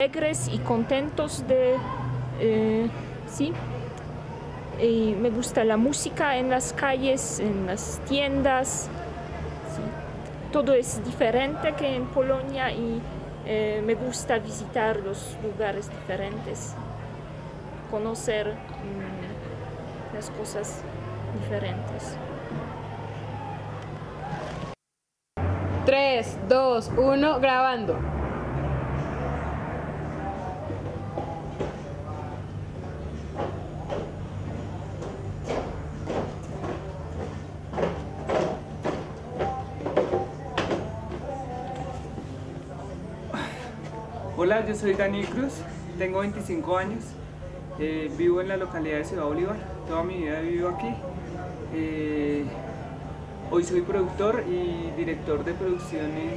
alegres y contentos de, eh, sí. Y me gusta la música en las calles, en las tiendas. Todo es diferente que en Polonia y eh, me gusta visitar los lugares diferentes, conocer mm, las cosas diferentes. 3, 2, 1, grabando. Hola, yo soy Daniel Cruz, tengo 25 años, eh, vivo en la localidad de Ciudad Bolívar, toda mi vida he vivido aquí. Eh, hoy soy productor y director de producciones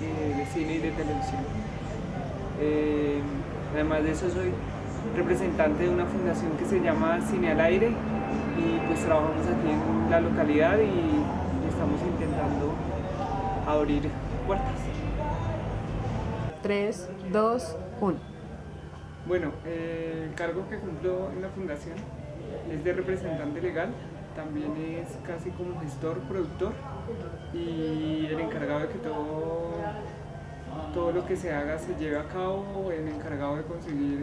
eh, de cine y de televisión. Además de eso soy representante de una fundación que se llama Cine al Aire y pues trabajamos aquí en la localidad y estamos intentando abrir puertas. 3, 2, 1. Bueno, eh, el cargo que cumplo en la fundación es de representante legal, también es casi como gestor, productor y el encargado de que todo, todo lo que se haga se lleve a cabo, el encargado de conseguir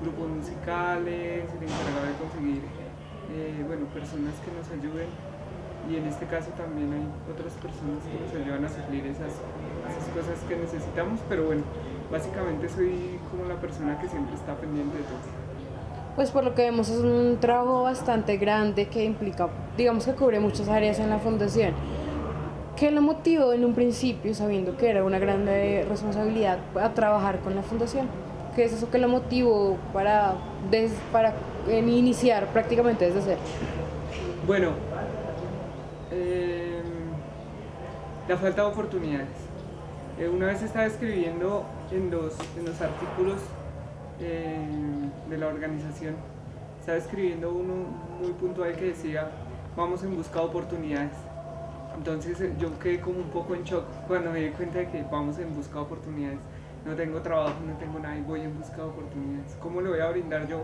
grupos musicales, el encargado de conseguir eh, bueno, personas que nos ayuden y en este caso también hay otras personas que nos ayudan a suplir esas, esas cosas que necesitamos, pero bueno, básicamente soy como la persona que siempre está pendiente de todo. Pues por lo que vemos es un trabajo bastante grande que implica, digamos que cubre muchas áreas en la fundación. ¿Qué lo motivó en un principio, sabiendo que era una gran responsabilidad, a trabajar con la fundación? ¿Qué es eso que lo motivó para, des- para iniciar prácticamente desde cero? Bueno, eh, la falta de oportunidades. Eh, una vez estaba escribiendo en los, en los artículos eh, de la organización, estaba escribiendo uno muy puntual que decía, vamos en busca de oportunidades. Entonces eh, yo quedé como un poco en shock cuando me di cuenta de que vamos en busca de oportunidades. No tengo trabajo, no tengo nada y voy en busca de oportunidades. ¿Cómo le voy a brindar yo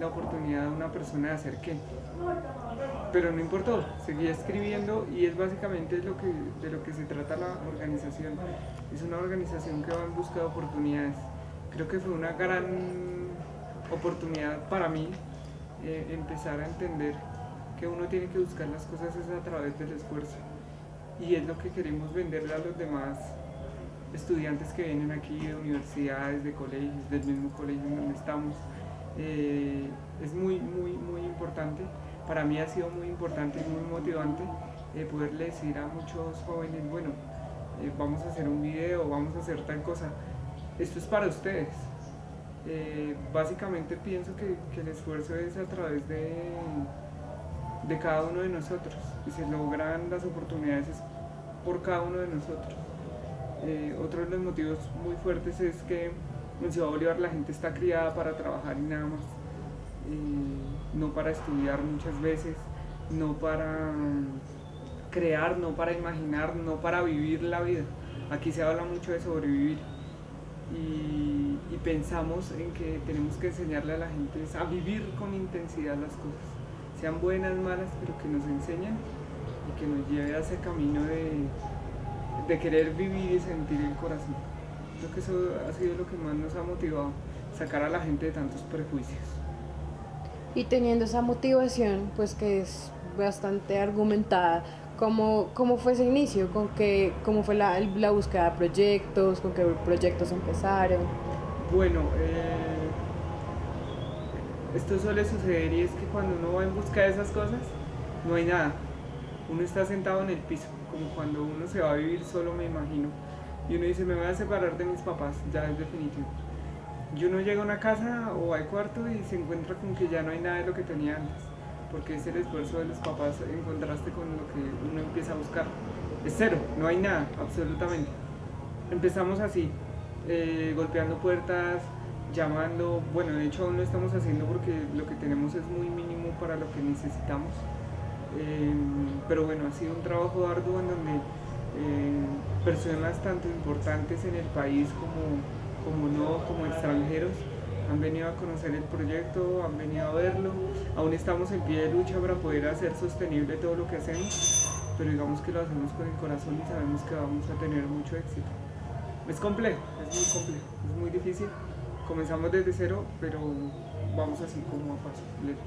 la oportunidad a una persona de hacer qué? Pero no importó, seguí escribiendo y es básicamente lo que, de lo que se trata la organización. Es una organización que va en busca de oportunidades. Creo que fue una gran oportunidad para mí eh, empezar a entender que uno tiene que buscar las cosas es a través del esfuerzo y es lo que queremos venderle a los demás estudiantes que vienen aquí de universidades, de colegios, del mismo colegio en donde estamos. Eh, es muy, muy, muy importante. Para mí ha sido muy importante y muy motivante eh, poderle decir a muchos jóvenes, bueno, eh, vamos a hacer un video, vamos a hacer tal cosa. Esto es para ustedes. Eh, básicamente pienso que, que el esfuerzo es a través de, de cada uno de nosotros y se logran las oportunidades es por cada uno de nosotros. Eh, otro de los motivos muy fuertes es que en Ciudad Bolívar la gente está criada para trabajar y nada más, no para estudiar muchas veces, no para mm, crear, no para imaginar, no para vivir la vida. Aquí se habla mucho de sobrevivir y, pensamos en que tenemos que enseñarle a la gente a vivir con intensidad las cosas, sean buenas, malas, pero que nos enseñen y que nos lleve a ese camino de, de querer vivir y sentir el corazón. Creo que eso ha sido lo que más nos ha motivado, sacar a la gente de tantos prejuicios. Y teniendo esa motivación, pues que es bastante argumentada, ¿cómo, cómo fue ese inicio? ¿Con qué, ¿Cómo fue la, búsqueda de proyectos? ¿Con qué proyectos empezaron? Bueno, eh, esto suele suceder y es que cuando uno va en busca de esas cosas, no hay nada. Uno está sentado en el piso, como cuando uno se va a vivir solo, me imagino. Y uno dice, me voy a separar de mis papás, ya es definitivo. Y uno llega a una casa o al cuarto y se encuentra con que ya no hay nada de lo que tenía antes. Porque es el esfuerzo de los papás en contraste con lo que uno empieza a buscar. Es cero, no hay nada, absolutamente. Empezamos así, eh, golpeando puertas, llamando, bueno, de hecho aún lo estamos haciendo porque lo que tenemos es muy mínimo para lo que necesitamos. Eh, pero bueno, ha sido un trabajo arduo en donde eh, personas tanto importantes en el país como como no, como extranjeros, han venido a conocer el proyecto, han venido a verlo. Aún estamos en pie de lucha para poder hacer sostenible todo lo que hacemos, pero digamos que lo hacemos con el corazón y sabemos que vamos a tener mucho éxito. Es complejo, es muy complejo, es muy difícil. Comenzamos desde cero, pero vamos así como a paso lento.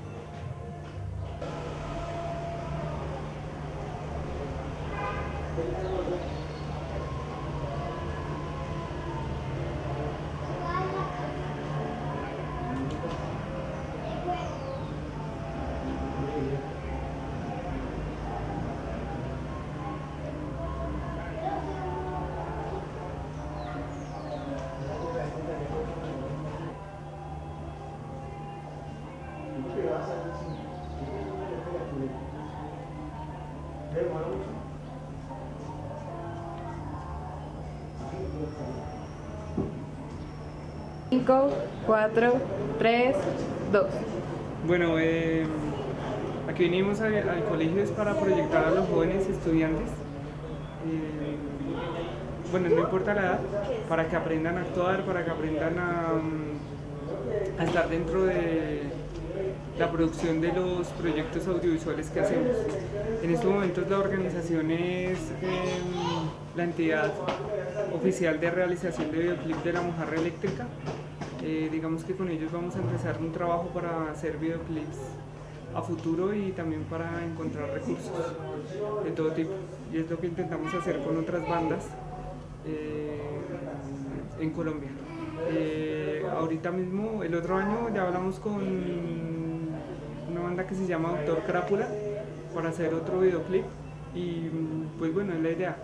Cinco, cuatro, tres, dos. Bueno, eh, aquí vinimos al, al colegio es para proyectar a los jóvenes estudiantes. eh, bueno, no importa la edad, para que aprendan a actuar, para que aprendan a, mm, a estar dentro de la producción de los proyectos audiovisuales que hacemos. En estos momentos la organización es em, la entidad oficial de realización de videoclip de la Mojarra Eléctrica. Eh, digamos que con ellos vamos a empezar un trabajo para hacer videoclips a futuro y también para encontrar recursos de todo tipo. Y es lo que intentamos hacer con otras bandas eh, en Colombia. Eh, ahorita mismo, el otro año, ya hablamos con banda que se llama Doctor Crápula para hacer otro videoclip y pues bueno, es la idea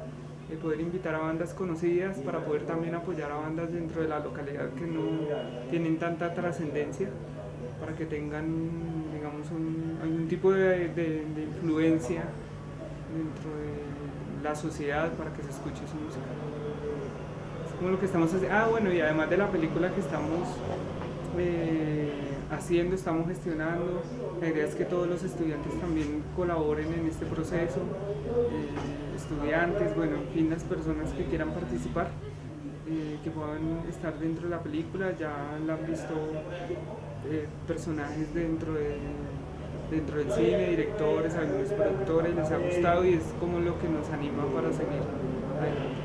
de poder invitar a bandas conocidas para poder también apoyar a bandas dentro de la localidad que no tienen tanta trascendencia para que tengan digamos un, algún tipo de, de- de influencia dentro de la sociedad para que se escuche su música. Es como lo que estamos haciendo. Ah, bueno, y además de la película que estamos eh, haciendo, estamos gestionando, la idea es que todos los estudiantes también colaboren en este proceso, eh, estudiantes, bueno, en fin, las personas que quieran participar. eh, que puedan estar dentro de la película, ya la han visto personajes dentro de, dentro del cine, directores, algunos productores, les ha gustado y es como lo que nos anima para seguir adelante.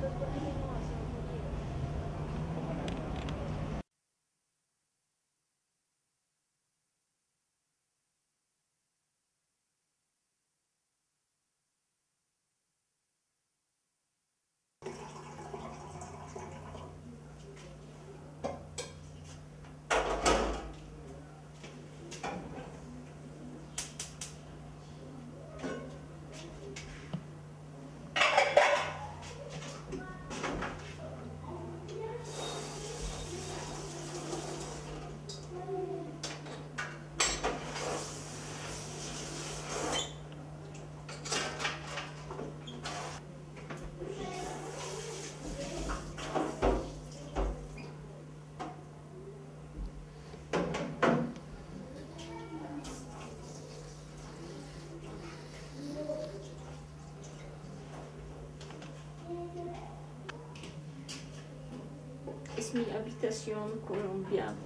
Thank you. Es mi habitación colombiana.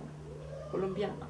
colombiana.